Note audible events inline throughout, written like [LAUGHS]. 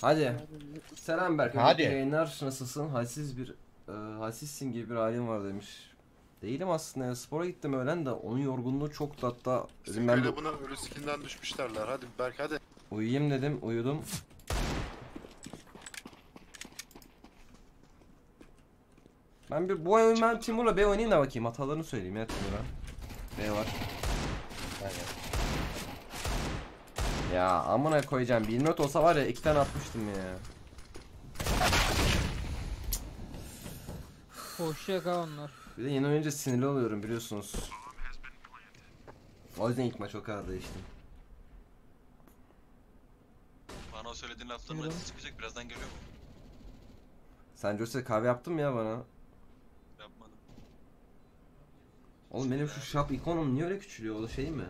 Hadi. Selam Berk. Hadi. Yayınlar nasılsın? Halsiz bir e, halsizsin gibi bir halin var demiş. Değilim aslında ya. Spora gittim öğlen de onun yorgunluğu çok da hatta dedim ben bir buna ölü skinden düşmüş derler. Hadi Berk hadi. uyuyayım dedim. Uyudum. Ben bir bu oyun ben Timur'la B oynayayım da bakayım. Hatalarını söyleyeyim ya Timur'a. B var. Aynen. Ya amına koyacağım. Bir not olsa var ya iki tane atmıştım ya. Koşacak ha onlar. Bir de yeni oyunca sinirli oluyorum biliyorsunuz. O yüzden ilk maç o kadar değiştim. Bana o söylediğin lafların Buyurun. acısı çıkacak birazdan geliyor mu? Sen Jose kahve yaptın mı ya bana? Yapmadım. Oğlum benim şu şap ikonum niye öyle küçülüyor o şey mi?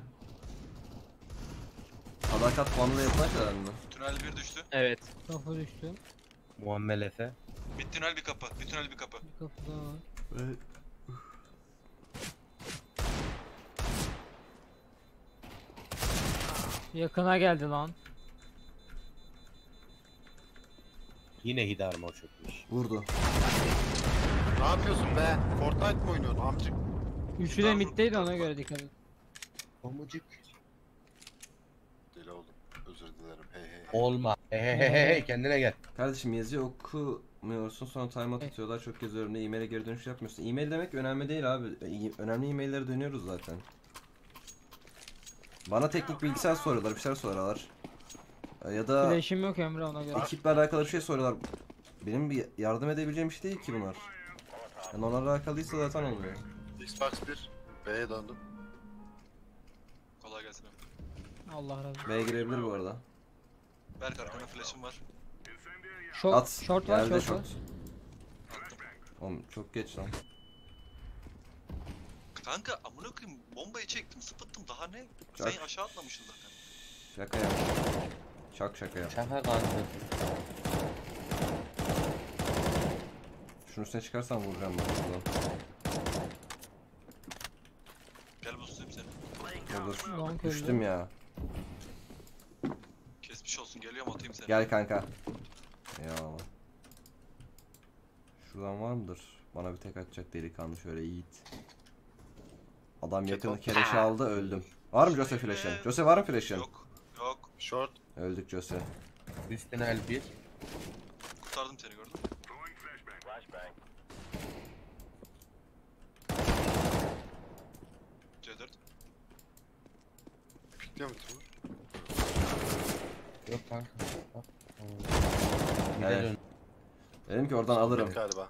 Sadakat puanıyla yapılan şeyler mi? Tünel bir düştü. Evet. Kafa düştü. Muammer Efe. Bir tünel bir kapı. Bir tünel bir kapı. Bir kapı daha var. Yakına geldi lan. Yine Hidarma çökmüş. Vurdu. Ne yapıyorsun be? Fortnite mı oynuyorsun amcık? Üçü de middeydi ona göre dikkat et. Pamucuk. Özür dilerim. Hey hey. Olma. Hey hey hey hey, kendine gel. Kardeşim yazıyı okumuyorsun sonra timeout atıyorlar çok yazıyorum diye e-maile geri dönüş yapmıyorsun. E-mail demek önemli değil abi. E- önemli e-maillere dönüyoruz zaten. Bana teknik bilgisayar soruyorlar, bir şeyler soruyorlar. E, Ya da Flash'im yok Emre ona göre. ekiple alakalı bir şey soruyorlar. Benim bir yardım edebileceğim bir şey değil ki bunlar. Yani onlarla alakalıysa zaten olmuyor. Xbox 1. B'ye döndüm. Allah razı olsun. B'ye girebilir bu arada. Berk arkana flash'ım var. Short, At. short var, Geldi short, short. var. Attım. Oğlum çok geç lan. Kanka amına koyayım bombayı çektim sıpıttım daha ne? Sen aşağı atlamışsın zaten. Şaka yap. Şak şaka yap. Şaka kandı. Şunun üstüne çıkarsam vuracağım ben buradan. Gel boostlayayım seni. Long öldü. Düştüm ya. Kesmiş olsun geliyorum atayım seni. Gel kanka. Eyvallah. Şuradan var mıdır? Bana bir tek atacak delikanlı şöyle yiğit. Adam yakını Keto. kereşi aldı öldüm. Var mı Jose flash'ın? Jose var mı flash'ın? Yok. Yok. Short. Öldük Jose. Üst tünel bir. Kurtardım seni gördün mü? C4. Pikliyor mu Timur? Yok kanka. Bak. Evet. Dedim ki oradan alırım. Galiba.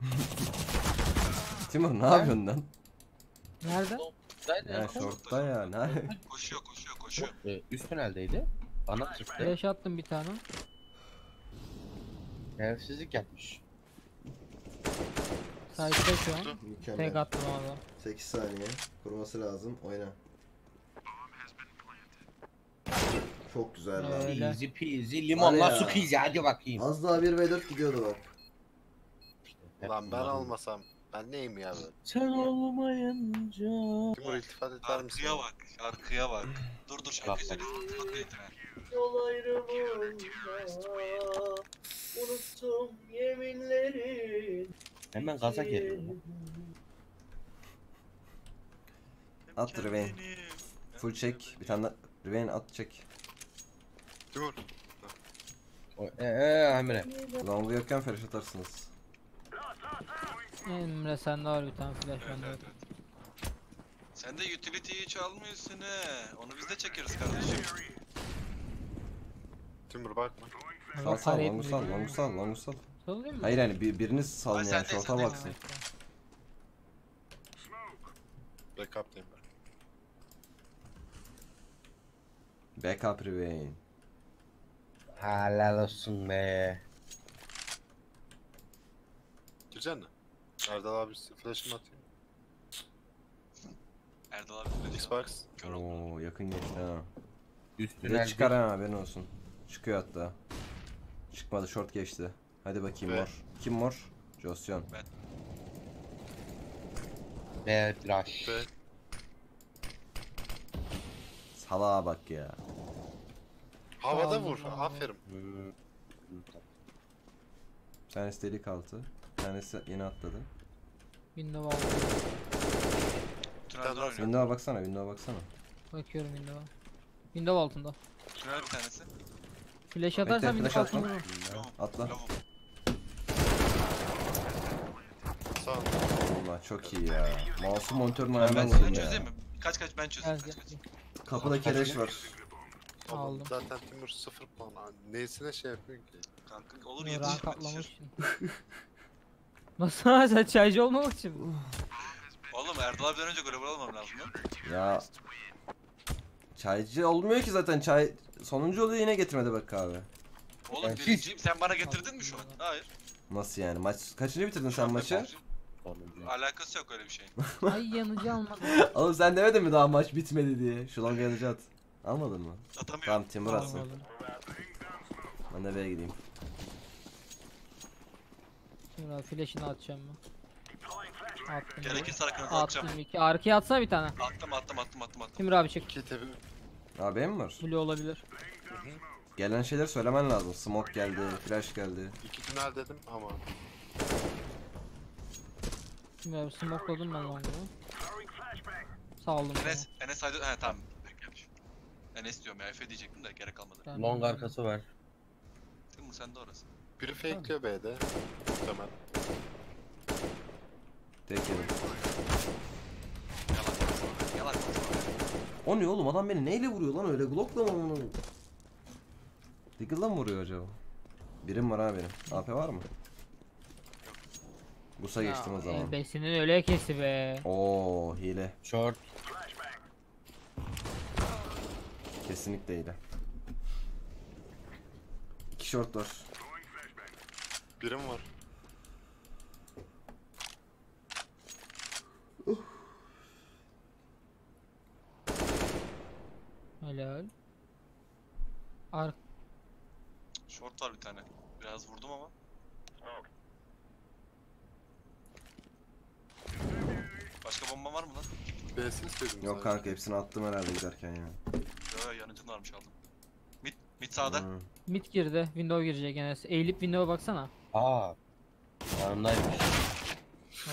[LAUGHS] Timur ne yapıyorsun lan? Nerede? Ya shortta ya. Ne? [LAUGHS] Koşuyor koşuyor koşuyor. Ee, Üst tüneldeydi. Bana çıktı. Flash attım bir tane. Şerefsizlik yapmış. Side'da şu an. Tek Mükemmel. attım abi. 8 saniye. Kurması lazım. Oyna. Çok güzel lan. Öyle. Easy peasy Var limonla ya. su easy hadi bakayım. Az daha 1 v 4 gidiyordu bak. Lan ben bunlar. olmasam. Ben neyim ya böyle? Sen olmayınca. Timur iltifat eder misin? Şarkıya bak. Şarkıya bak. Dur dur şarkıyı Bak, söyle. İltifat niyetine. Yol ayrımında unuttum yeminlerin. Hemen gaza geliyor. lan. At Riven. Full check. Bir tane. Riven at check. Timur. O- Ee, ee, Emre. Long'u yokken flash atarsınız. Emre sende var bir tane flash Evet, bende evet, evet. Sen de utility'yi çalmıyorsun he. Onu biz de çekeriz kardeşim. Timur bakma. Sal sal, longu sal, longu sal, longu sal. Salayım mı? Hayır yani bir, biriniz salın Ay, yani, sen de, şorta sen de. baksın. Backup'tayım ben. Backup Riven. Helal olsun be. Gireceksin mi? Erdal abi flash'ımı atayım. Erdal abi flash Xbox. Oo yakın geçti ha. Üst Bir de tünel çıkar ha haberin olsun. Çıkıyor hatta. Çıkmadı short geçti. Hadi bakayım Ve- mor. Kim mor? Josyon. B rush. B. Salağa bak ya. Havada Aldım vur. Aferin. Bir tanesi delik altı. Bir tanesi yeni atladı. Window aldım. Tünelden daha oynuyor. Window'a baksana, window'a baksana. Bakıyorum window'a. Window altında. Tünel bir tanesi. Flash atarsan flash window atma. altında. Atla. Lavuk. Sağ ol. Çok iyi ya. Masum monitörün Ben, ayağından ben vurdum çözeyim ya. mi? Kaç kaç ben çözeyim. Kaç kaç. Kapıda keleş var. Oğlum Aldım. Zaten Timur sıfır puan. Ha, Neyisine şey yapıyorsun ki? Kanka olur Rank atlamak yetişir. için. [LAUGHS] Nasıl sen çaycı olmamak için mi? Oğlum Erdal abiden önce global almam lazım lan. Ya Çaycı olmuyor ki zaten çay sonuncu oluyor yine getirmedi bak kahve. Oğlum Ben- birinciyim sen bana getirdin mi şu an? Hayır. Nasıl yani? Maç kaçıncı bitirdin Şu sen maçı? Sonuncu. Alakası yok öyle bir şeyin. [LAUGHS] Ay yanıcı almadım. Oğlum sen demedin mi daha maç bitmedi diye? Şu long yanıcı at. Almadın mı? Atamıyorum. Tamam Timur atsın. Almadım. Ben de B'ye gideyim. Şimdi abi flash'ını atacağım ben. Attım. Gerekirse arkanıza atacağım. Attım iki. Arkaya atsana bir tane. Attım attım attım attım attım. Timur abi çık. Tebi. Aa mi var? Blue olabilir. Gelen şeyleri söylemen lazım. Smoke geldi, flash geldi. iki tünel dedim ama. Timur abi smokeladım ben long'u. Sağ olun. Enes, Enes haydi, he tamam. Beklemiş. Enes diyorum ya, Efe diyecektim de gerek kalmadı. Ben- Long arkası var. Timur sen de orası. Biri fakeliyor B'de. Muhtemelen. Tek yedim. Yalan konuşma. Yalan konuşma. O ne oğlum? Adam beni neyle vuruyor lan öyle? Glock'la mı onu? Deagle'la mı vuruyor acaba? Birim var ha benim. AP var mı? Gusa geçtim o zaman. Besinin öyle kesi be. Oo hile. Short. Kesinlikle hile. İki short var. Birim var. Helal. Ar Short var bir tane. Biraz vurdum ama. Başka bomba var mı lan? B'sini istedim Yok sadece. kanka hepsini attım herhalde giderken ya. Yo yanıcın varmış aldım. Mid, mid sağda. Hmm. mid girdi. Window girecek Enes. Eğilip window'a baksana. Aa. Yanındaymış.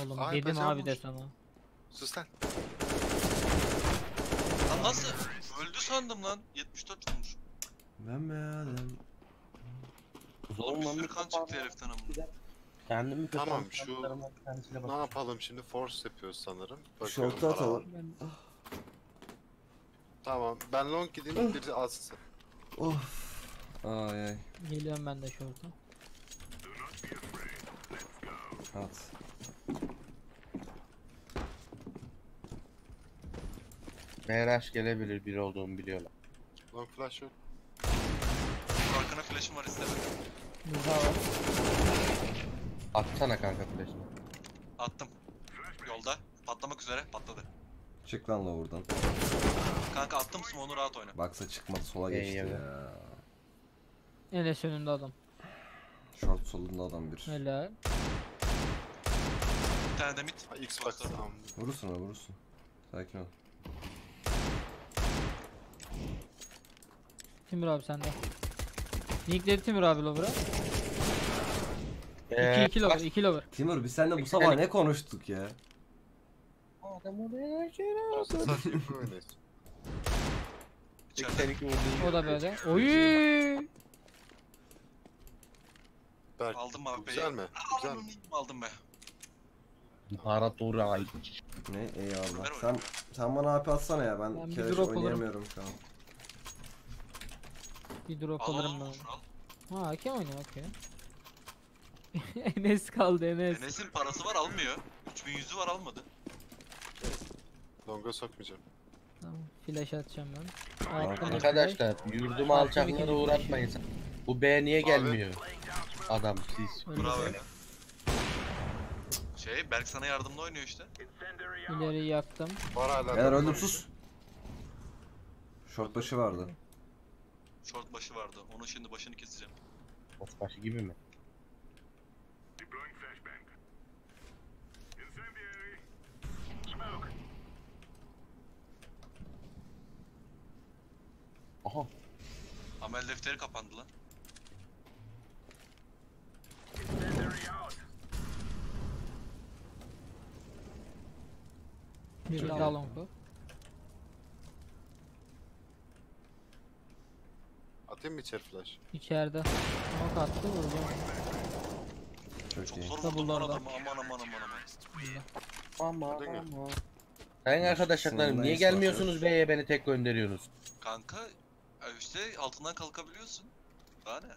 Oğlum Ay, dedim bacağım abi de vurmuş. sana. Sus lan. Lan nasıl? Öldü sandım lan. 74 vurmuş. Ben beğendim. Oğlum bir sürü Zorlanmış kan çıktı heriften ama. Kendimi kötü Tamam, şu- Ne yapalım şimdi? Force yapıyoruz sanırım. Bakıyorum Short'ta para var. atalım. Tamam. Ben long gideyim. Biri alsın. Of. Ay ay. geliyorum ben de short'a. At. BRH gelebilir biri olduğumu biliyorlar. Long flash yok. Arkana flash'ım var istedim. Burada var. Atsana kanka flash'ını. Attım. Yolda. Patlamak üzere. Patladı. Çık lan lower'dan. Kanka attım smoke'unu rahat oyna. Baksa çıkmadı sola İyi, geçti iyi. ya. Enes önünde adam. Short solunda adam bir. Helal. Bir tane de mid. Ha, Xbox tamam. Vurursun o vurursun. Sakin ol. Timur abi sende. Linkledi Timur abi lover'a. 2 Eee 2 lover 2 lover. Timur biz seninle bu sabah ne konuştuk ya? Adam oraya Saçma bir oynayız. İçeride. 82 vurdu. O da böyle. Oy! Berk. Aldım abi. Güzel mi? Güzel mi? Aldım be. İmparator ay. Ne eyvallah. Sen sen bana AP atsana ya ben, Ben bir kereş drop alırım. oynayamıyorum şu an. Bir drop Al alırım ben. Ha hakem oynuyor okey. [LAUGHS] Enes kaldı Enes. Enes'in parası var almıyor. 3100'ü var almadı. Long'a sokmayacağım. Tamam, flash atacağım ben. Attım. Arkadaşlar yurdumu alçaklara uğratmayın. Bu B niye Abi. gelmiyor? Adam siz. Bravo. Şey Berk sana yardımda oynuyor işte. İleri yaktım. Var hala. Long öldüm sus. Short başı vardı. Short başı vardı. Onun şimdi başını keseceğim. Osbaşı gibi mi? Aha. Amel defteri kapandı lan. Bir daha longu. Atayım mı içeri flash? İçeride. Smoke attı vuracağım. Çok Çok iyi. zor vurdum lan adamı aman aman aman aman. Aman Gördün mü? aman. Sayın arkadaşlarım niye gelmiyorsunuz. B'ye beni tek gönderiyorsunuz? Kanka işte altından kalkabiliyorsun. Daha ne?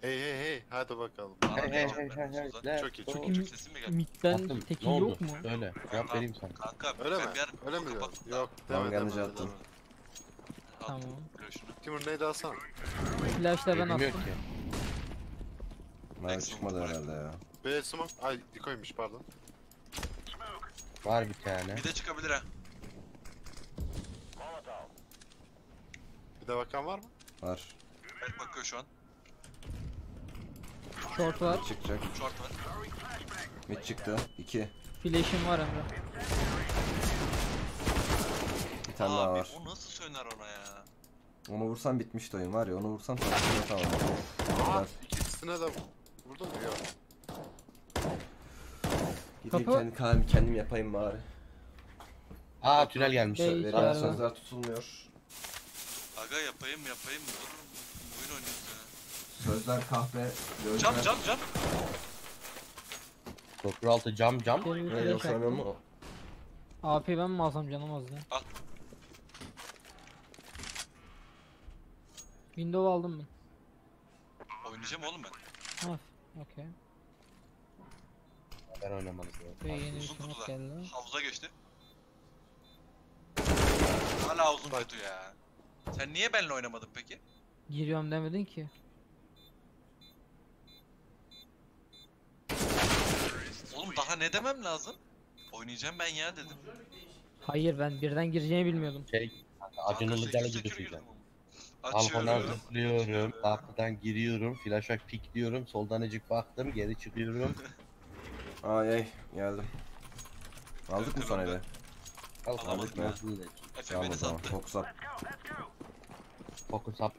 Hey hey hey hadi bakalım. Bana Hey hey hey ben hey Çok iyi, çok iyi. Çocuk sesi mi geldi? Midden Attım. teki Ne oldu? yok mu? Söyle. Cevap vereyim sana. Kanka Öyle ben mi? bir yer Öyle mi kapattım da Yok Tamam, deme deme. Tamam. Attım flash'ını. Timur neydi alsana? Flash'la ben Bilmiyor attım. ki. Çıkmadı herhalde ya. B smoke. Ay dikoymuş pardon. Var bir tane. Bir de çıkabilir ha. Bir de bakan var mı? Var. Berk bakıyor şu an. Short var. Çıkacak. Short var. Mid çıktı. 2. Flash'im var Emre. Bir tane daha Abi var. o nasıl söner ona ya? Onu vursam bitmişti oyun var ya. Onu vursam tamam. tamam. Aa Ver. ikisine de vurdun mu? Yok. Gideyim Kapı. kendi kalemi kendim yapayım bari. Aa tünel gelmiş. Bey. Verilen içeride. sözler tutulmuyor. Aga yapayım yapayım. Oyun oynuyoruz ya. Sözler kahve. Cam cam cam. Köprü altı cam cam. Benim Ne yoksa attım. mu? AP ben mi alsam canım az ya. Al. Window aldım ben. Oynayacağım oğlum ben. Ha, okey. Ve yeni bir Uzun smoke kutuda. geldi. Havuza geçti. Hala uzun kutu ya. Sen niye benimle oynamadın peki? Giriyorum demedin ki. Oğlum daha ne demem lazım? Oynayacağım ben ya dedim. Hayır ben birden gireceğini bilmiyordum. Şey, Acun Kanka Ilıcalı gibi sekür diyeceğim. girdim ama. Balkona Açıyorum. zıplıyorum, kapıdan giriyorum, flaşa pikliyorum, soldan ecik baktım, geri çıkıyorum. [LAUGHS] Ay ay geldim. Aldık mı son evi? Al Alamadık sana ya. nasıl Efe beni sattı. Fokus up. Fokus up.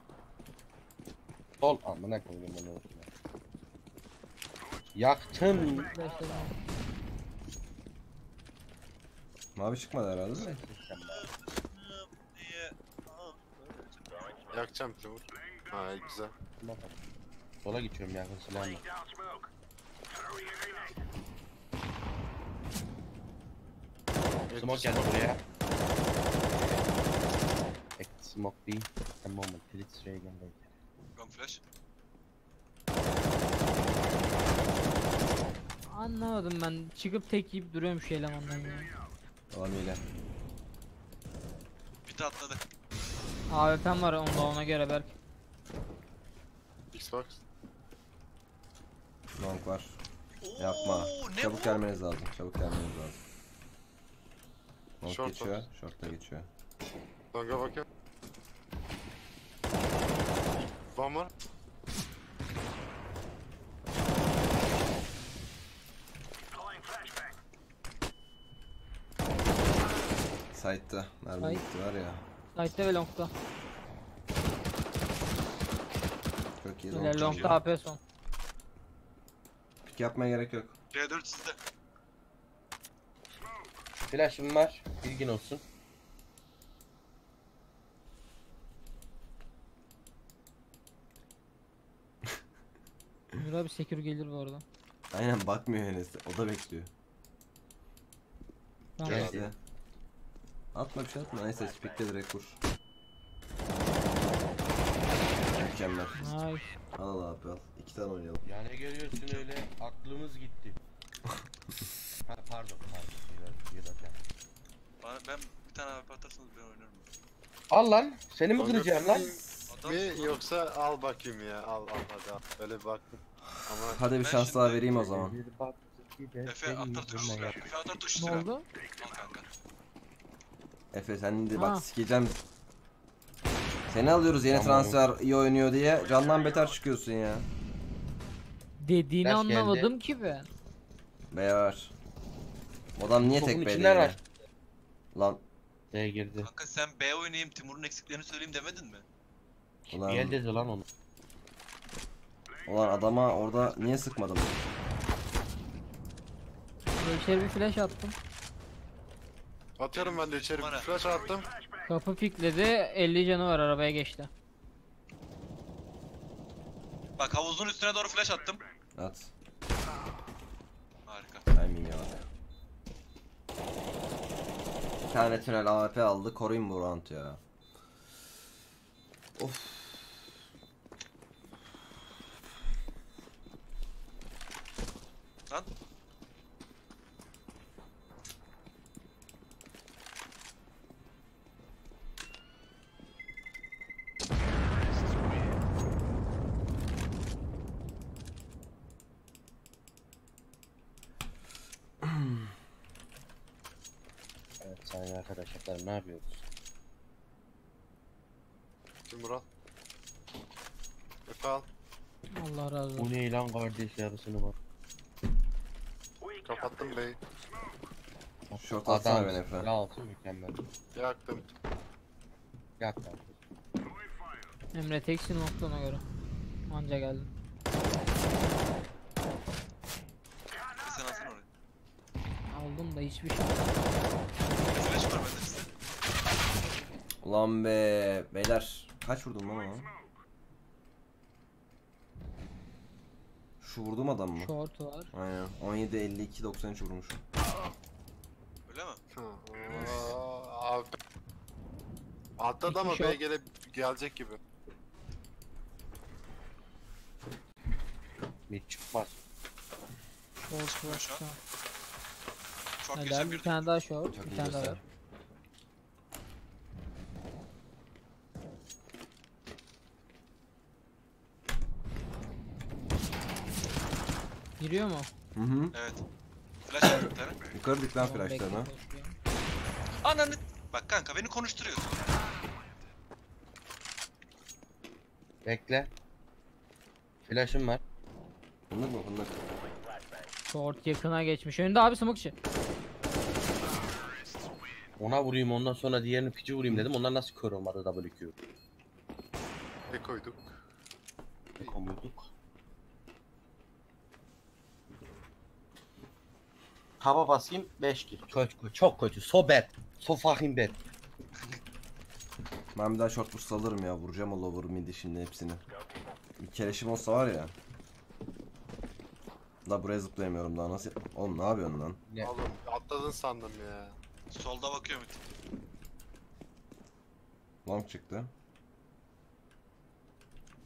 Sol amına koydum onu. Ben- Mavi çıkmadı herhalde de. Yakacağım Timur. Ha güzel. Sola geçiyorum yakın silahımla. Smoke geldi buraya. Ek smoke değil. A moment, it's Reagan later. Long flash. Anlamadım ben. Çıkıp tek yiyip duruyorum şu elemandan ya. Adam ile. Bir de atladı. AWP'm var onda ona göre Berk. Xbox. Long var. Yapma. Oo, Çabuk bu? gelmeniz lazım. Çabuk gelmeniz lazım. Long Short geçiyor. var. Short da geçiyor. Longa bakın. Van var. Side'da. Mermi Side. gitti var ya. Sight'te ve long'da. Çok iyi. Long. long'da AP son. Pik yapmaya gerek yok. C4 sizde. Flash'ım var, bilgin olsun. Mür abi secure gelir bu arada. Aynen bakmıyor henüz. O da bekliyor. Tamam. Atma bir şey atma. Neyse spikte direkt vur. Mükemmel. Nice. Al al abi al. İki tane oynayalım. Yani görüyorsun öyle, aklımız gitti. Ha, pardon, pardon. Yürü. Bana, ben bir tane AP atarsanız ben oynarım. Al lan, seni mi kıracağım lan? Adam Mi yoksa al bakayım ya. Al al hadi al. Öyle bir baktım. Ama Hadi bir Ben şans daha şimdi- vereyim o zaman. Efe atar tuş yüzünden sıra. Efe atar tuş Ne sıra. oldu? Al kanka. Efe sen de Ha. bak sikeceğim. Seni alıyoruz yeni Tamam. transfer iyi oynuyor diye. Candan beter çıkıyorsun ya. Dediğini Flash geldi. anlamadım ki ben. B var. O adam niye Topun tek B'de içinden. Lan B girdi. Kanka sen B oynayayım Timur'un eksiklerini söyleyeyim demedin mi? Ulan. Gel dedi lan onu. ulan adama orada niye sıkmadım? Böyle içeri bir flash attım. Atıyorum ben de içeri. Bana. Flash attım. Kapı pikledi 50 canı var arabaya geçti. Bak havuzun üstüne doğru flash attım. At. Harika. Timing'e bak. Bir tane tünel AWP aldı. Koruyun bu round ya. Of. Lan Evet sayın arkadaşlar ne yapıyoruz? Timur al. Efe al. Allah razı olsun. Bu kardeş yarısını bak. Kapattım beyi. Short atsana beni Efe. silah alsın mükemmel. Yaktım. Yak lan. Emre teksin nokta göre. Anca geldim. sen alsana orayı. Aldım da hiçbir şey. Flash var bende size. Ulan be. Beyler. Kaç vurdum lan ona? Şu vurdum adam mı? Short var. Aynen. 17 52 93 vurmuşum. Öyle mi? Abi. Atladı ama B gele gelecek gibi. Çıkmaz. Short var. Şu an. Tamam. Çok Helal geçen bir bir tane daha short. Bir tane daha var. Giriyor mu? Hı hı. Evet. Flash tane. Yukarı dik lan Tamam, bekle, flashlarına. koşuyorum. Ananı. Bak kanka beni konuşturuyorsun. Bekle. Flash'ım var. Fındık mı fındık? Short yakına geçmiş. Önünde abi smoke içi. Ona vurayım ondan sonra diğerini piçi vurayım dedim. Onlar nasıl kör olmadı WQ? B koyduk. Komuyorduk. Hava basayım 5 kill. Kötü, çok kötü. So bad. So fucking bad. Ben bir daha short boost alırım ya. Vuracağım o lower midi şimdi hepsini. Bir keleşim olsa var ya. Da buraya zıplayamıyorum daha nasıl? Oğlum ne yapıyorsun lan? Ne? Oğlum atladın sandım ya. Solda bakıyor mid. Long çıktı.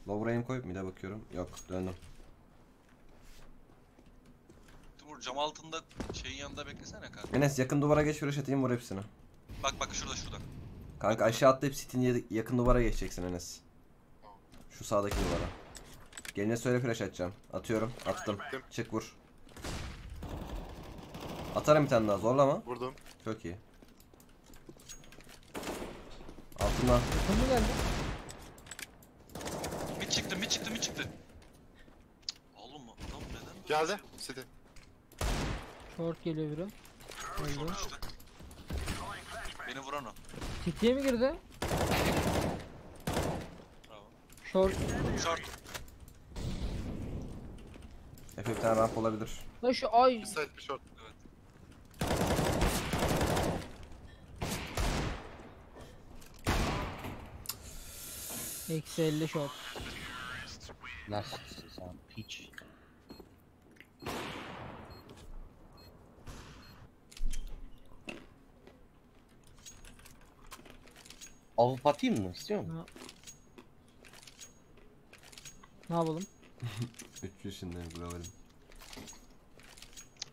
Lower aim koyup mid'e bakıyorum. Yok döndüm. Timur cam altında şeyin yanında beklesene kanka. Enes yakın duvara geç flash atayım vur hepsini. Bak bak şurada şurada. Kanka aşağı atlayıp City'nin yakın duvara geçeceksin Enes. Şu sağdaki duvara. Geline söyle flash atacağım. Atıyorum. Attım. Çık vur. Atarım bir tane daha zorlama. Vurdum. Çok iyi. Altından. Yakın geldi? Mid çıktı mid çıktı mid çıktı. Oğlum adam neden böyle Geldi. City. Short geliyor biri. Öldü. Beni vuran o. City'ye mi girdi? Bravo. Short. Short. Efe bir tane ramp olabilir. La şu ay. Bir side bir short. Eksi 50 short. Nasıl sen piç? Avup atayım mı? İstiyor musun? Ne yapalım? [LAUGHS] 300 şimdi globalim.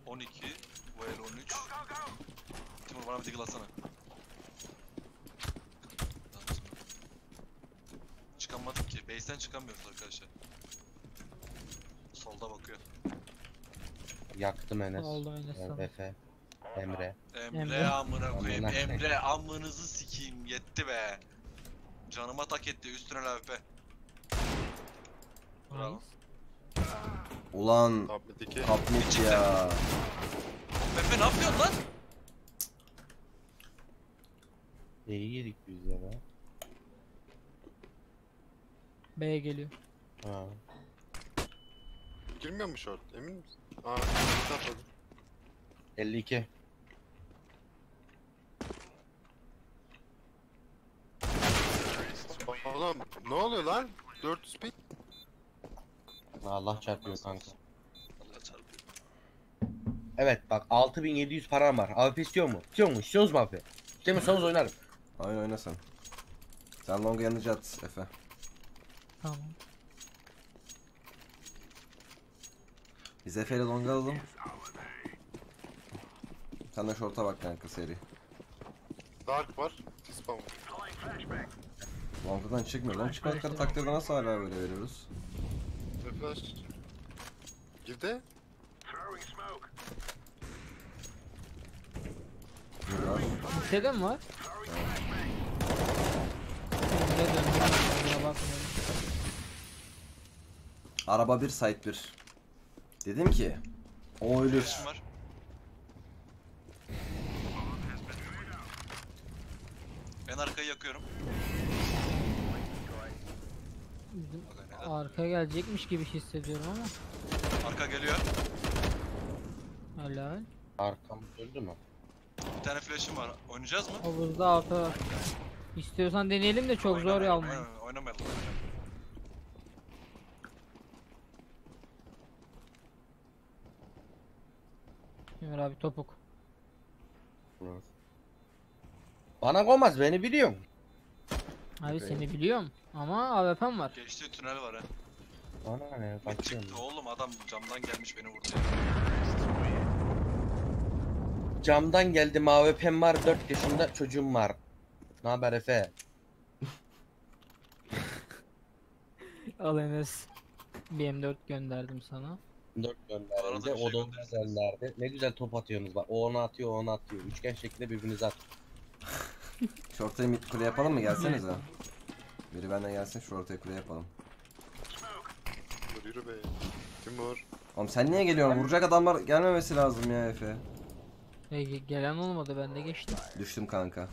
12. Bu el 13. Timur bana bir tigil atsana. Çıkamadık ki. Base'den çıkamıyoruz arkadaşlar. Solda bakıyor. Yaktım Enes. Oldu Enes sana. Efe. Emre. Emre, Emre. amına koyayım. Amına Emre amınızı sikeyim. Yetti be. Canıma tak etti. Üstüne LVP. Bravo. Ulan Top mid 2. top mid ya. Pepe ne yapıyorsun lan? İyi yedik biz ya be. B'ye geliyor. Ha. Girmiyor mu short? Emin misin? Aa, bir atladı. 52. Oğlum ne oluyor lan? 400 ping. Allah çarpıyor kanka. Allah çarpıyor. Evet bak 6700 param var. AWP istiyor mu? İstiyor mu? İstiyoruz mu AWP? İstemiyorsanız oynarım. Oyun oyna sen. Sen longa yanıcı at Efe. Tamam. Biz Efe ile longa alalım. Sen de short'a bak kanka seri. Dark var. Var. Long'dan çıkmıyor. Long çıkmadıkları takdirde nasıl hala böyle veriyoruz? Ve flash. Girdi. Lisede mi var? Araba bir site bir. Dedim ki o ölür. Var. Ben arkayı yakıyorum. Bizim Arkaya gelecekmiş gibi hissediyorum ama. Arka geliyor. Helal. Arkam öldü mü? Bir tane flash'ım var. Oynayacağız mı? Havuzda arka var. İstiyorsan deneyelim de çok zor Oynamayalım, yalmayın. oynamayalım, Oynamayalım. Ömer abi topuk. Bana koymaz beni biliyorum. Abi Okey. seni biliyorum ama AWP'm var. Geçti tünel var ha. Bana ne kaçıyorum. Çıktı oğlum adam camdan gelmiş beni vurdu. Camdan geldim AWP'm var 4 yaşında çocuğum var. Ne haber Efe? [LAUGHS] Al Enes. Bir M4 gönderdim sana. 4 Arada gönderdi. bir şey O da onu gönderdi. Ne güzel top atıyorsunuz bak. O onu atıyor, o onu atıyor. Üçgen şeklinde birbirinize at. Short'a mid kule yapalım mı? Gelsenize. Biri benden gelsin şu ortaya kule yapalım. Dur yürü be. Timur. Oğlum sen niye geliyorsun? Vuracak adamlar gelmemesi lazım ya Efe. E, ge- gelen olmadı ben de geçtim. Düştüm kanka.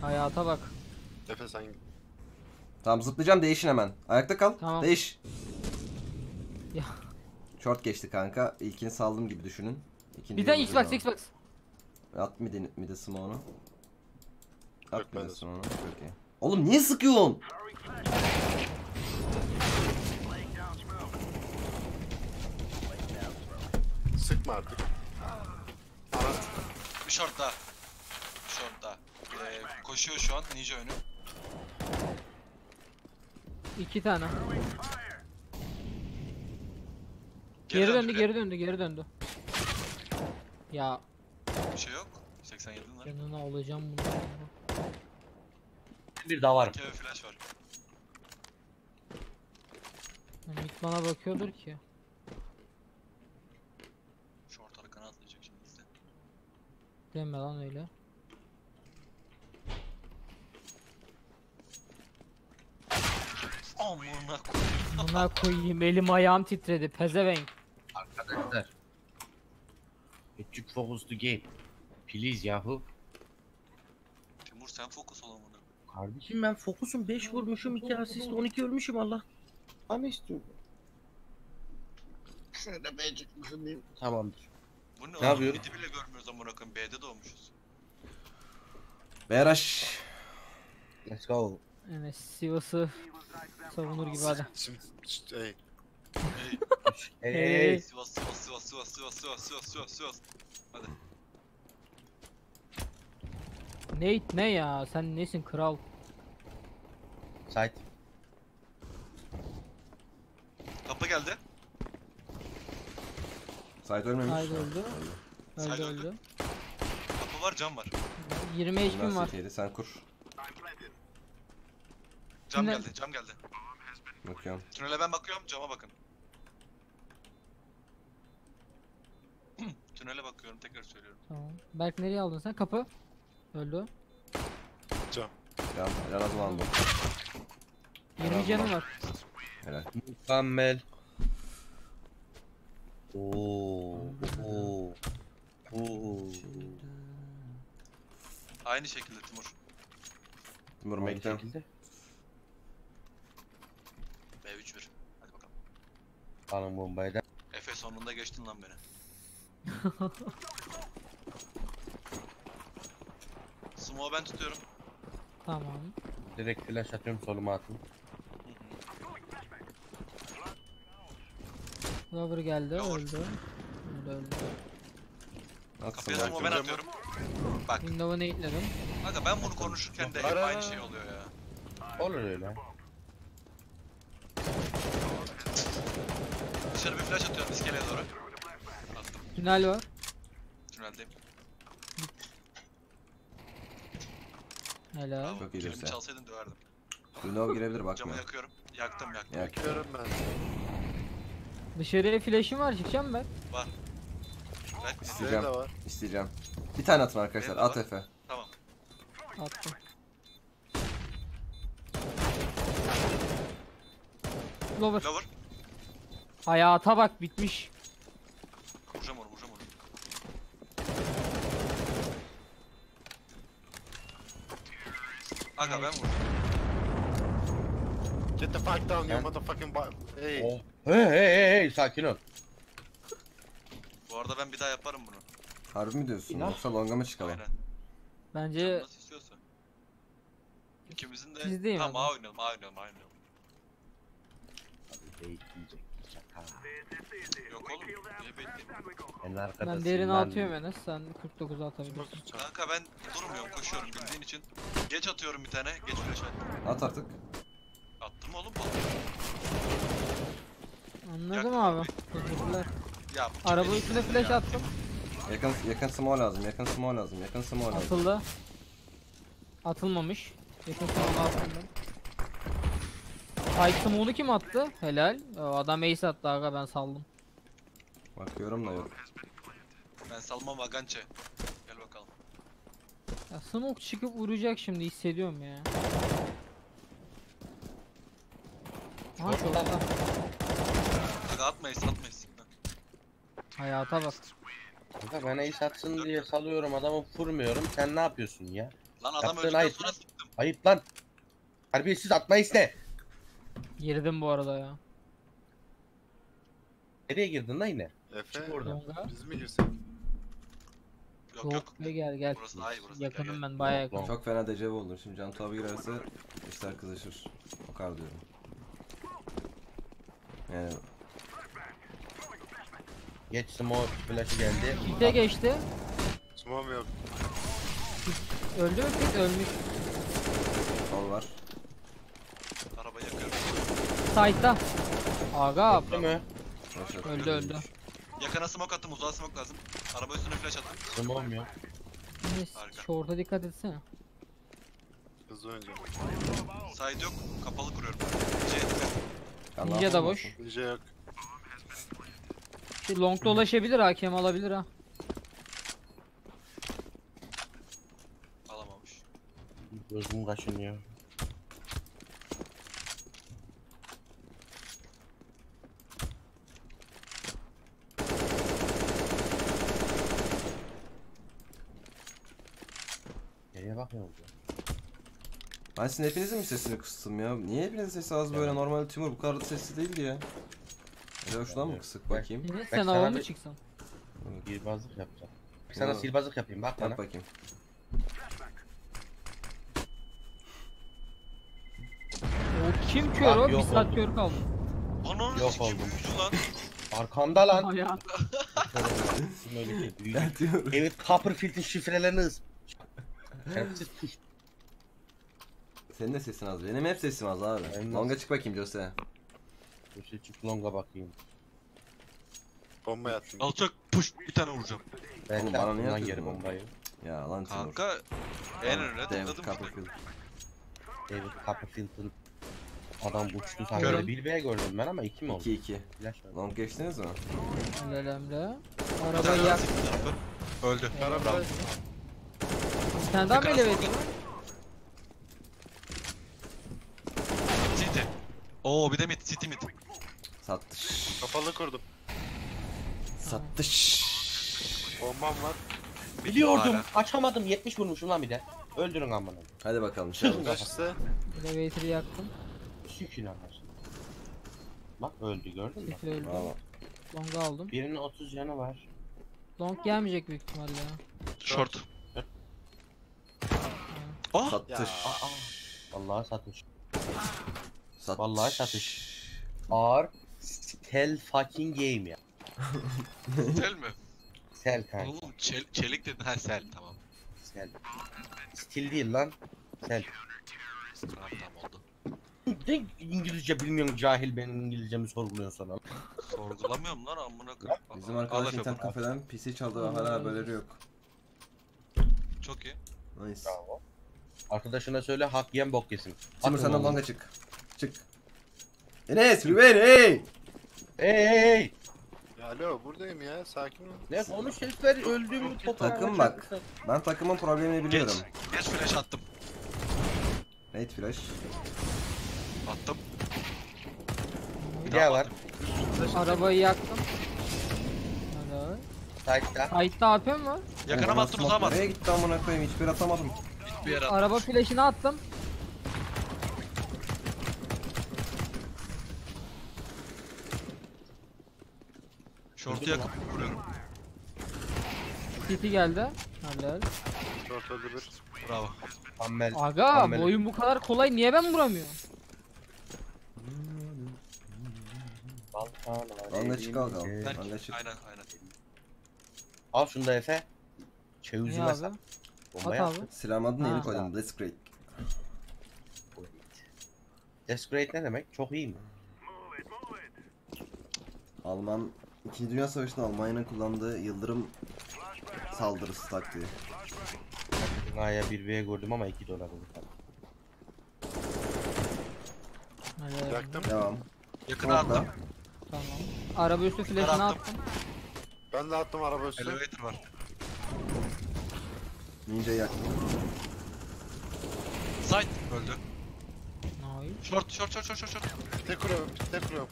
Hayata bak. Efe sen Tamam zıplayacağım değişin hemen. Ayakta kal. Tamam. Değiş. Ya. Short geçti kanka. İlkini saldım gibi düşünün. İkinciyi Bir tane vuracağım. Xbox Xbox. At midi, midi smoke'unu. Yok, ben smoke'unu. Çok iyi. Oğlum niye sıkıyorsun? sıkma artık. Ana Bir short daha. Bir short daha. Ee, koşuyor şu an ninja önü. İki tane. Geri döndü biri. geri döndü geri döndü. Ya Bir şey yok. 87 var. yanına alacağım bunu. Bir daha var. Keve flash var. Mid bana bakıyordur ki. Short arkana atlayacak şimdi izle. Deme lan öyle. Amına koyayım. Buna koyayım elim ayağım titredi pezevenk. Arkadaşlar. Küçük focus the game. Please yahu sen fokus ol. Kardeşim ben fokusum 5 vurmuşum 2 asist 12 ölmüşüm Allah. Hani istiyordun? [LAUGHS] Şöyle B'cik mısın diyeyim. Tamamdır. Bu ne, ne yapıyor? Midi bile görmüyoruz amına koyayım. B'de doğmuşuz. Beraş. Let's go. Evet, CEO'su savunur gibi adam. [LAUGHS] Şimdi, hey. Hey. Hey. Sivas, Sivas, Sivas, Sivas, Sivas, Sivas, Sivas, Sivas. Hadi. Ne ne ya sen nesin kral? Site. Kapı geldi. Site ölmemiş. Haydi öldü. Öldü öldü. öldü. Kapı var cam var. 20 HP'm var. CT'ydi, Sen kur. Cam Ne? geldi cam geldi. Bakıyorum. Tünele ben bakıyorum cama bakın. [CLEARS THROAT] Tünele bakıyorum tekrar söylüyorum. Tamam. Berk nereye aldın sen? Kapı. Öldü. Can azmandı. 20 canı var. Helal. Mükemmel. Oo. Oo. Oo. Aynı şekilde Timur. Timur şekilde. B3-1. Hadi bakalım. Alın bombayı da. Efe sonunda geçtin lan beni. [LAUGHS] Smoke'u ben tutuyorum. Tamam. Direkt flash atıyorum soluma atın. Lover geldi Lover. öldü. Öldü öldü. Kapıya bak. smoke'u ben atıyorum. Bak. Window'u nate'ledim. Aga ben bunu konuşurken de hep Ara. aynı şey oluyor ya. Olur öyle. Dışarı bir flash atıyorum iskeleye doğru. Attım. Tünel var. Helal. Bravo. Çok iyi Kilimi dirse. çalsaydın döverdim. Window girebilir bakma. Camı yakıyorum. Yaktım yaktım. Yak. Bakıyorum ben. Dışarıya flash'im var çıkacağım ben. Var. Ver. Size İsteyeceğim. de var. İsteyeceğim. Bir tane atın arkadaşlar. Benim de At var. Efe. Tamam. Attım. Lover. Lover. Hayata bak bitmiş. Vuracağım onu vuracağım onu. Aga ben vurdum. Get the fuck down you motherfucking bo- Hey. Oh. Hey hey hey hey sakin ol. Bu arada ben bir daha yaparım bunu. Harbi mi diyorsun? İnan. Yoksa longa mı çıkalım? Aynen. Bence Nasıl istiyorsa. İkimizin de Sizdeyim tamam abi. A oynayalım A oynayalım A oynayalım. Bey diyecek. Şaka. Yok oğlum. Niye bekleyeyim? Ben derini atıyorum Enes sen 49 atabilirsin. Kanka ben durmuyorum koşuyorum bildiğin için. Geç atıyorum bir tane. Geç flash attım. At artık. Attım oğlum bu. Anladım Yaktım abi. Teşekkürler. Ya bu Araba üstüne flash ya? attım. Yakın yakın smoke lazım. Yakın smoke lazım. Yakın smoke lazım. Atıldı. Atılmamış. Yakın attım ben. Spike Smoke'unu kim attı? Helal. O adam ace attı aga ben saldım. Bakıyorum da yok. Ben salmam vagançe. Gel bakalım. Ya Smoke çıkıp vuracak şimdi hissediyorum ya. Aha şurada. Aga atmayız atmayız. Hayata bak. Kanka ben ace atsın diye salıyorum adamı vurmuyorum. Sen ne yapıyorsun ya? Lan adam Yaptığın öldükten ayıp. sonra sıktım. Ayıp lan. Terbiyesiz atma iste. Girdim bu arada ya. Nereye girdin lan yine? Efe. Oradan. Biz mi girsek? Yok yok. Yok be gel gel. Burası daha iyi burası. Yakınım gel. ben baya yakın. Çok fena dejavu oldum. Şimdi Cantu abi girerse işler kızışır. O kadar diyorum. Yani Geç smoke flash'ı geldi. Kite geçti. Smoke'um yok. Öldü mü? Ölmüş. sol var. Side'da. Aga Değil mi? Öldü, öldü. Yakına smoke attım uzağa smoke lazım. Araba üstüne flash attım. Smoke'um yok. Enes Harika. short'a dikkat etsene. Hızlı oynayacağım. Side yok. Kapalı kuruyorum. C Ninja da boş. Ninja yok. Şey, long dolaşabilir hakem alabilir ha. alamamış. Gözüm kaşınıyor. Bakıyorsun? ya? Ben sizin hepinizin mi sesini kıstım ya? Niye hepinizin sesi az böyle? Yani. Normal Timur bu kadar da sesli değildi ya. Acaba şuradan mı kısık bakayım? Bak sen sana hava mı bir- çıksın? Sihirbazlık yapacağım. Sana Tamam. sihirbazlık yapayım bak bana. Yap bakayım. O kim kör Bak, o? Bir yok saat oldu. kör kaldı. Ananı Yok oldum. büyücü lan. Arkamda lan. Hala. Öyle şey, büyücü. [LAUGHS] Gel diyorum. Evet Copperfield'in şifrelerini hız. Senin de sesin az. Benim hep sesim az abi. Benim de Longa çık bakayım Jose. Şey çık longa bakayım. Bomba attım. Alçak push bir tane vuracağım. Ben Oğlum de bana niye aklımdan atıyorsun geri bombayı? bombayı. Ya lan Timur. Kanka en önüne David tıkladım. Copperfield. David Copperfield'ın adam uçtu sanki. Bir B gördüm ben ama iki mi oldu? 2-2. Flash var. Long geçtiniz mi? Emre. Bir Arabayı tane daha yak. Öldü. Eyvallah. Bir tane daha mı elevator var? City. Oo bir de mid. City mid. Sattış. Kapalı kurdum. Sattış. Bombam var. Biliyordum. Hala. Açamadım. 70 vurmuşum lan bir de. Öldürün amına. Hadi bakalım challenge. Kaçsa Elevator'ı yaktım. Sikin anasını. Bak öldü gördün mü? Öldü. Bravo. Long'u aldım. Birinin 30 canı var. Long gelmeyecek büyük ihtimalle ya. Short. Oh! Satış. Aa, vallahi satış. Satış. Vallahi satış. Ağır Stel fucking game ya. Sel mi? Sel kanka. Oğlum çel çelik dedin. Ha sel tamam. Sel. Stil değil lan. Sel. Tamam tamam oldu. Ne İngilizce bilmiyorsun cahil benim İngilizcemi sorguluyorsun sana. Sorgulamıyorum lan amına koyayım. Bizim arkadaş internet kafeden PC çaldı hala haberleri yok. Çok iyi. Nice. Bravo. Arkadaşına söyle hak yem bok yesin. Timur Atın sen de oğlum. longa çık. Çık. Enes, Rüven, hey! Hey hey hey. Ya alo buradayım ya sakin ol. Ne konuş herifler öldüğümü toprağa Takım bak. Ben takımın problemini Geç. biliyorum. Geç flash attım. Raid flash. Attım. Bir daha var. Arabayı yaktım. Hadi. Sight'ta. Kayıtta AP mi var? Yakına mı attın Smoke uzamaz. Nereye gitti amına koyayım? Hiçbir atamadım. Bir yere at. Araba flash'ını attım. Short'u yakıp vuruyorum. CT geldi. Helal. Short öldü bir. Bravo. Ammel. Aga Ammel. bu oyun bu kadar kolay niye ben vuramıyorum? Çık al. Berk. Longa çık. Aynen aynen. Al şunu da Efe. Niye Çevüzüme abi? Sat. At abi. Silahın adını yeni Ha. koydum. Blitzkrieg. Desperate ne demek? Çok iyi mi? Alman 2. Dünya Savaşı'nda Almanya'nın kullandığı yıldırım saldırısı taktiği. Dünyaya 1v gördüm ama 2 dolar oldu. Helal. Yaktım. Devam. Yakına attım. Tamam. Araba üstü flash'ını attım. attım. Ben de attım araba üstüne. Elevator var. Ninja yaktım. Side öldü. Nice. Short short short short short. short. Pitte kuruyorum pitte kuruyorum.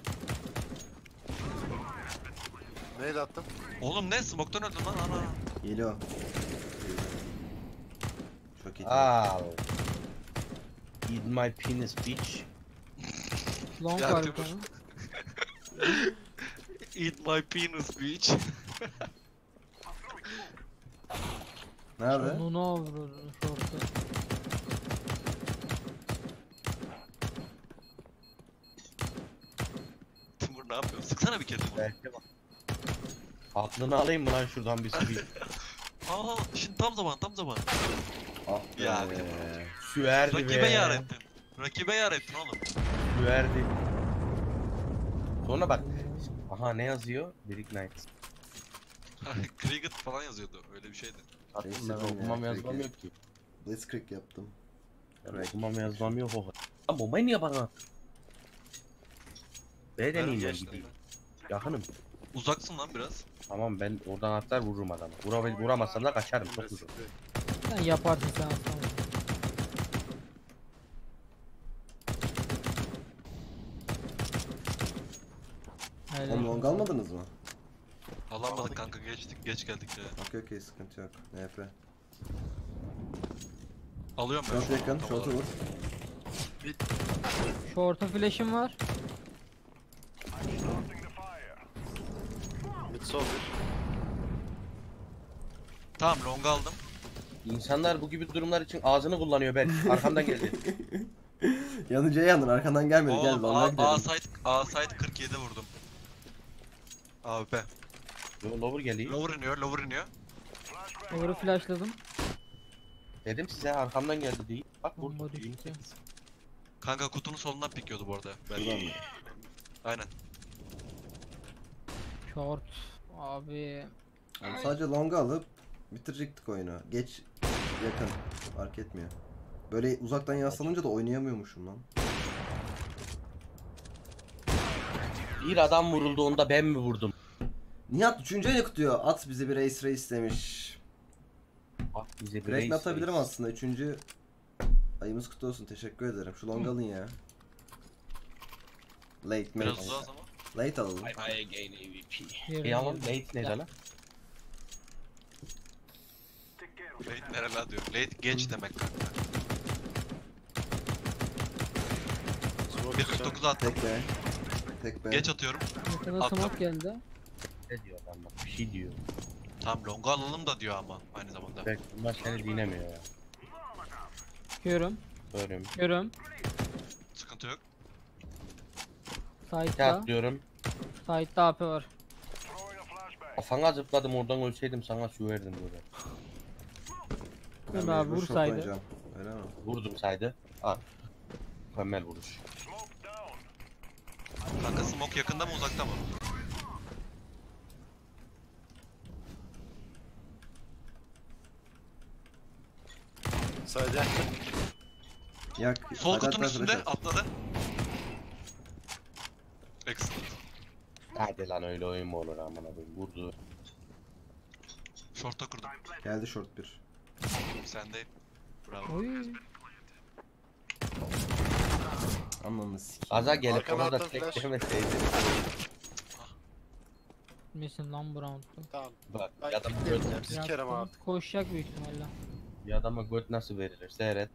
Mail attım. Oğlum ne? Smoke'tan öldüm lan ana. Geliyor. Çok iyi. Al. Eat my penis bitch. Long Ya var bir Timur. tane. Eat my penis bitch. [LAUGHS] Nerede? Sonunu avurur şortu. Timur ne yapıyorsun? Sıksana bir kere Timur. Belki bak. Aklını alayım mı lan şuradan bir sürü. [LAUGHS] Aa şimdi tam zaman tam zaman. Ah be. Ya, Süverdi be. Rakibe yar ettin. Rakibe yar ettin oğlum. Süverdi. Sonra bak. Aha ne yazıyor? Brick Knight. [LAUGHS] Cricket falan yazıyordu. Öyle bir şeydi. Attım Neyse ben ya, okumam yazmam Cricket. yok ki. Blitzkrieg yaptım. Correct. okumam yazmam yok o. Lan bombayı niye bana attın? B işte. gideyim. Yakınım. Uzaksın lan biraz. Tamam ben oradan atlar vururum adamı. Vura, vuramazsam da kaçarım çok hızlı. Sen yaparsın sen aslan. Oğlum long almadınız mı? Alamadık kanka geçtik. Geç geldik ya. Okey okey sıkıntı yok. NF. Alıyorum ben. Short yakın. tam Short'u vur. Short'a flash'ım var. Mid sol bir. Tamam long aldım. İnsanlar bu gibi durumlar için ağzını kullanıyor ben. Arkamdan geldi. [LAUGHS] Yanıcıya yandın arkandan gelmedi gel Oğlum A, A gidelim. site A site 47 vurdum. AWP. Yo, Lover geliyor. Lower iniyor, lower iniyor. Over'ı flashladım. Dedim size arkamdan geldi değil. Bak Bomba vurdu. düştü. Kanka kutunun solundan pikliyordu bu arada. Buradan Ben. mı? Aynen. Short. Abi. Abi sadece longa alıp bitirecektik oyunu. Geç yakın. Fark etmiyor. Böyle uzaktan yaslanınca da oynayamıyormuşum lan. Bir adam vuruldu onda ben mi vurdum? Nihat 3. ayını kutluyor. At bize bir race race demiş. Bak bize bir Direkt reis atabilirim reis. aslında. 3. ayımız kutlu olsun. Teşekkür ederim. Şu long alın ya. Late Biraz mate. uzağız ama. Late alalım. Bye bye again AVP. Ama yerim. late ne lan? Late nerela diyor. Late geç demek kanka. Smoke tutacağım. 1.49 attım. Tek be. Tek be. Geç atıyorum. Attım. smoke geldi. Ne diyor adam bak bir şey diyor. Tamam longa alalım da diyor ama aynı zamanda. Belki bunlar seni dinlemiyor ya. Görüm. Görüyorum. Görüm. Sıkıntı yok. Side'da. Kağıt diyorum. Side'da AP var. Kafana zıpladım oradan ölseydim sana süverdim böyle. Ben Dur abi mecbur vursaydı. oynayacağım. Öyle mi? Vurdum saydı. Al. Mükemmel vuruş. Kanka smoke yakında mı uzakta mı? Sadece Yak. Sol kutunun üstünde atladı. Excellent. Hadi lan öyle oyun mu olur amına koyayım. Vurdu. Short'a kurdum. Geldi short bir. Sendeyim. Bravo. Oy. Anlamını sikeyim. Gaza gelip Arkana ona da attım flash. tek. Misin lan bu round'u. tamam. Bak Ben bir adama gidiyorum göt, ya. Sikerim abi. Koşacak büyük ihtimalle. Bir adama göt nasıl verilir seyret.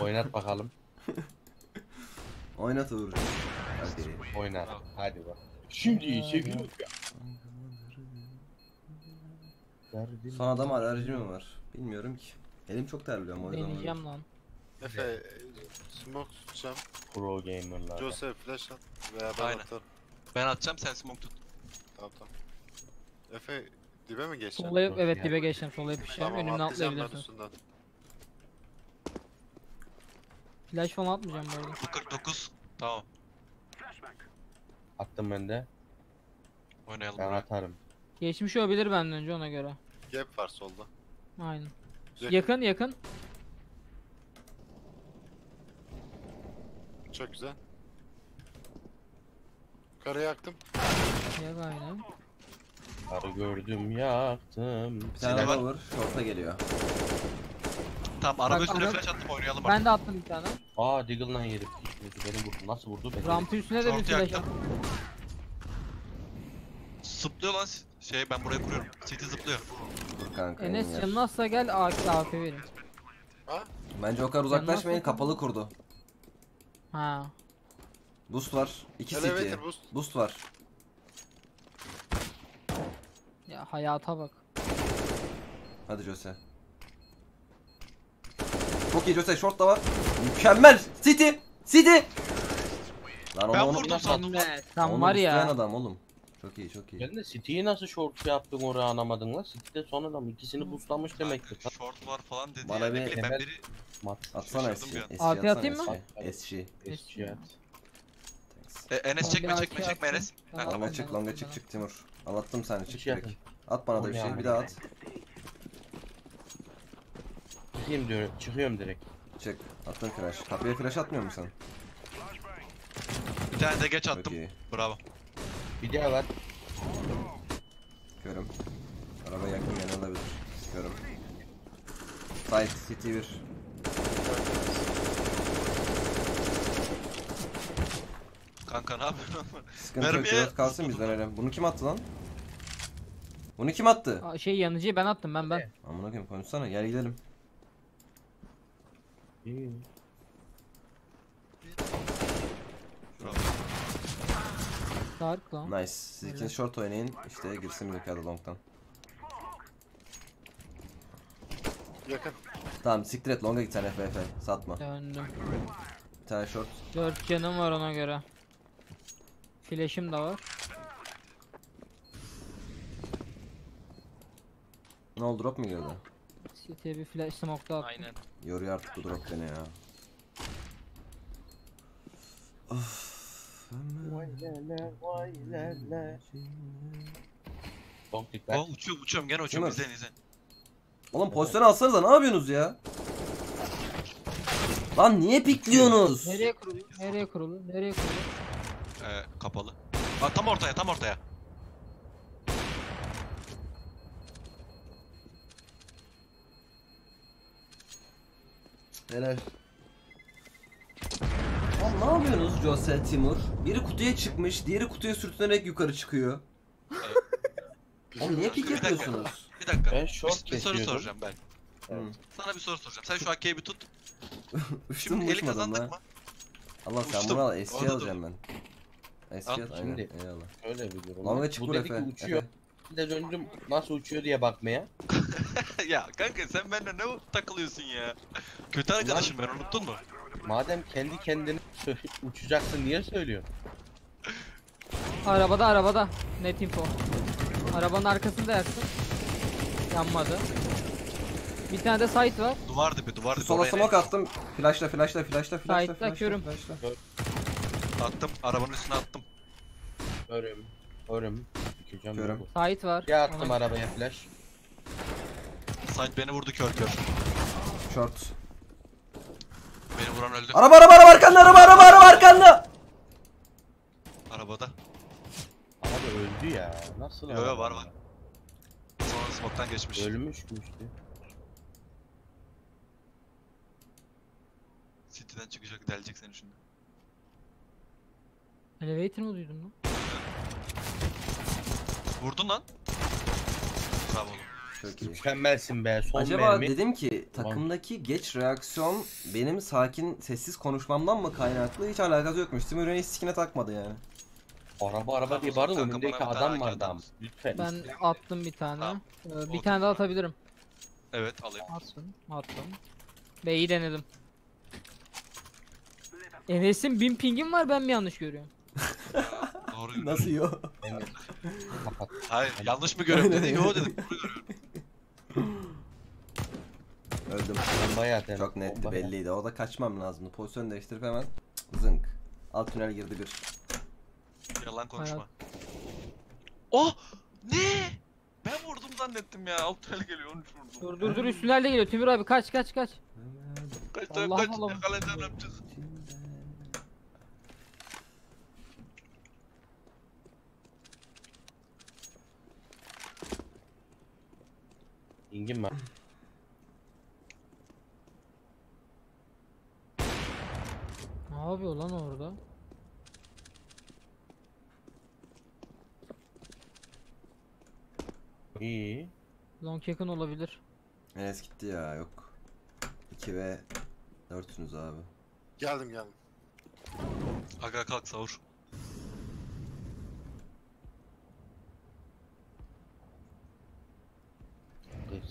Oynat bakalım. [LAUGHS] Oynat Uğur. Hadi. Oynat. Hadi bak. Şimdi seviyorum ya. Son adam alerji mi var? Bilmiyorum ki. Elim çok terliyor ama. Deneyeceğim lan. Efe smoke tutacağım. Pro gamerlar. Joseph flash at. Veya ben Aynen. atarım. Ben atacağım sen smoke tut. Tamam tamam. Efe dibe mi geçeceksin? Sola yap, Yok evet dibe geçeceğim. Sola yapışacağım. Tamam Önümden atlayacağım ben atlayabilirsin. üstünden. Flash falan atmayacağım arada. Bu 49. Tamam. Attım ben de. Oynayalım. Ben buraya. atarım. Geçmiş olabilir benden önce ona göre. Gap var solda. Aynen. Yakın. Yakın yakın. Çok güzel. Karı yaktım. Yak aynen. Karı gördüm yaktım. Bir tane var. vur. Short'a geliyor. Tamam araba Bak, üstüne ara- flash attım oynayalım Ben artık. de attım bir tane. Aa Diggle'dan yedim. Beni vurdu. Nasıl vurdu? Ben Rampı üstüne de bir Short flash yaktım. Zıplıyor lan şey ben buraya kuruyorum. City zıplıyor. Dur kanka. Enes emin yer. canın azsa gel AK, AK verin. Ha? Bence o kadar uzaklaşmayın. Kapalı kurdu. Ha. Boost var. 2 CT. Elevator boost. Boost var. Ya hayata bak. Hadi Jose. Çok iyi Jose. Short da var. Mükemmel. City. City. Lan onu Ben onu vurdum sandım lan. Sen onu var ya. adam oğlum. Çok iyi çok iyi. Ben de City'yi nasıl short yaptın oraya anlamadın lan. City'de son adam ikisini boostlamış demektir. Kanka, Short var falan dedi Bana ya. bir Ne bileyim ben biri Mat. Atsana Şaşırdım SG. bir an. Atayım mı? SG. SG. Eski at. Thanks. E, Enes çekme bir çekme çekme attım. Enes. Tamam. Longa çık longa çık çık Timur. Anlattım sana çık şey. At bana da bir şey. Bir daha at. Çıkayım diyorum. Çıkıyorum direkt. Çık. Attın flash. Kapıya flash atmıyor musun? Bir tane de geç attım. Okey. Bravo. Bir daha var. Körüm. Araba yakın yanılabilir. Körüm. Side CT1. Kanka ne yapıyorsun? Sıkıntı yok. Mermiye Dört kalsın biz dönelim. Bunu kim attı lan? Bunu kim attı? Aa, Şey yanıcıyı ben attım ben ben. Amına koyayım konuşsana gel gidelim. İyi. Tarık lan. Nice. Siz ikiniz short oynayın. İşte girsin bir hadi long'tan. Yakın. Tamam siktir et long'a git sen Efe. Satma. Döndüm. Bir tane short. 4 canım var ona göre. Flash'im de var. Ne oldu drop mu girdi? City'ye bir flash smoke attım. Aynen. Yoruyor artık bu drop beni ya. Çok dikkat. Oh, uçuyorum uçuyorum gene uçuyorum Değil mi? izleyin izleyin. Oğlum pozisyon alsanıza ne yapıyorsunuz ya? Lan niye pikliyorsunuz? Nereye kurulu? Nereye kurulu? Nereye kurulu? Ee, kapalı. Ha, tam ortaya tam ortaya. Helal. Lan ne yapıyorsunuz Jose Timur? Biri kutuya çıkmış, diğeri kutuya sürtünerek yukarı çıkıyor. Oğlum niye pik Bir dakika. yapıyorsunuz? Bir dakika. Ben short bir, bir soru soracağım ben. Hı. Sana bir soru soracağım. Sen şu AK'yi bir tut. [LAUGHS] Uçtum Şimdi mu eli uçmadım kazandık mı? Allah sen Uçtum. bunu al. SP Orada alacağım ben. Al aynen. şimdi. Eyvallah. Öyle bir durum. Longa çık Bu bu dedi ki uçuyor. Bir de döndüm nasıl uçuyor diye bakmaya. [LAUGHS] ya kanka sen benimle ne takılıyorsun ya? Kötü arkadaşım ben unuttun mu? Madem kendi kendine [LAUGHS] uçacaksın niye söylüyorsun? Arabada arabada. Net info. Arabanın arkasında yaksın. Yanmadı. Bir tane de site var. Duvar dibi duvar dibi. Sola oraya smoke ne? attım. Flashla flashla flashla flashla Side'da flashla körüm. flashla. Attım arabanın üstüne attım. Örüm. Örüm. Dikeceğim Körüm. bu. Site var. Ya attım Ona- arabaya flash. Sait beni vurdu kör kör. Short. Beni vuran öldü. Araba araba araba arkanda araba araba araba arkanda. Arabada. Abi öldü ya. Nasıl Yo, yo, var, var. Sonra smoke'tan geçmiş. Ölmüşmüştü. City'den çıkacak delecek seni şimdi. Elevator mı duydun lan? Vurdun lan. Bravo oğlum. Çok iyi. Mükemmelsin be. Son Acaba mermi. dedim ki takımdaki geç reaksiyon benim sakin sessiz konuşmamdan mı kaynaklı hiç alakası yokmuş. Timur'un hiç sikine takmadı yani. Araba araba diye bağırdı kanka önündeki bana bir adam tane hakem ama. Lütfen. Ben attım bir tane. Tamam. Ee, bir Oldu. tane daha atabilirim. Evet alayım. Attım. Attım. B'yi denedim. Enes'in 1000 pingim var ben mi yanlış görüyorum? Doğru görüyorum. Nasıl yo? [LAUGHS] Hayır yanlış mı görüyorum dedi. Yo dedim. Doğru görüyorum. Öldüm. Bombaya atarım. Çok netti bombaya. belliydi. O da kaçmam lazımdı. Pozisyon değiştirip hemen zınk. Alt tünel girdi bir. Yalan konuşma. Oh! Ne? Ben vurdum zannettim ya. Alt tünel geliyor 13 vurdum. Dur dur dur üstünlerde geliyor Timur abi kaç kaç kaç. Kaç Allah kaç Allah. yakalayacağım yapacağız. İngin var. Ne yapıyor lan orada? İyi. Long yakın olabilir. Enes gitti ya yok. 2 ve 4'sünüz abi. Geldim geldim. Aga kalk savur.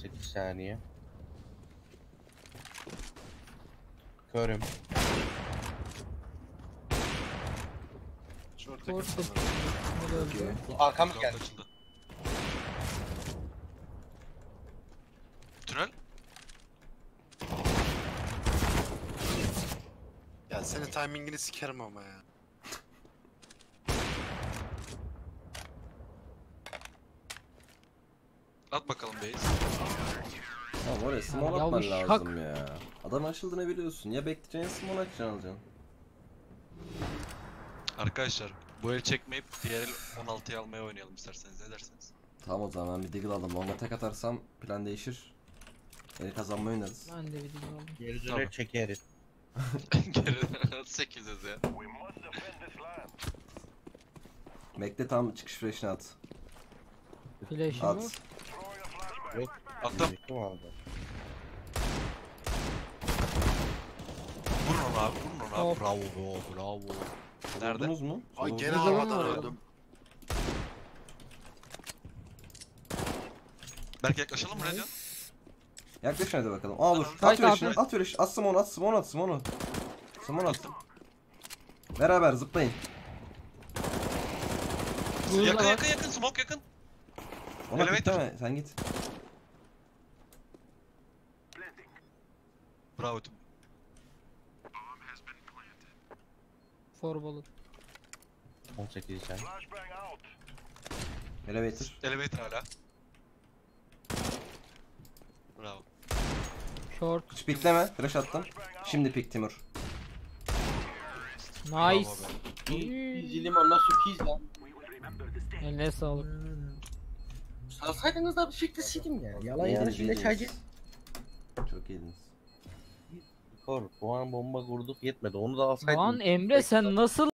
8 saniye. Körüm. Short gittim. da- Öyle öldü. Arkam Long geldi. açıldı. Tünel? Ya senin timingini sikerim ama ya. At bakalım base. Tamam oraya small Ya atman yavşak. lazım ya. Adam açıldığını biliyorsun. Ya bekleyeceksin small açacaksın alacaksın. Arkadaşlar bu el çekmeyip diğer el 16'yı almaya oynayalım isterseniz ne dersiniz? Tamam o zaman ben bir deagle aldım. Longa tek atarsam plan değişir. Eli kazanmayı oynarız. Ben de bir dilim aldım. Geri Tamam. döner çekeriz. [LAUGHS] Geri 8'iz ya. Bekle tam çıkış flash'ını at. Flash'ım yok. At. Attım. Yıkım aldı. Vurun onu abi vurun onu abi. Bravo bravo. Nerede? Vurdunuz mu? Ay Vurdunuz gene mu? zaman havadan öldüm. Belki yaklaşalım mı ne diyorsun? Yaklaşın hadi bakalım. Aa dur. At Kayıt flash'ını. abi. At flash'ını. At Simon at Simon at Simon. Simon at. Beraber zıplayın. Yakın yakın yakın smoke yakın. Ona Elevator. kitleme. Sen git. Bravo tüm. For bullet. 18 can. Elevator. Elevator hala. Bravo. Short. Hiç pikleme. Flash attım. Şimdi pik Timur. Nice. Bravo be. Easy limon nasıl keys lan? Eline sağlık. Salsaydınız da bir şekilde sildim ya. Yalan Yani yediniz iyiydiniz. çaycı. Çok iyiydiniz. Kor, puan bomba kurduk yetmedi. Onu da alsaydın. Lan Emre sen nasıl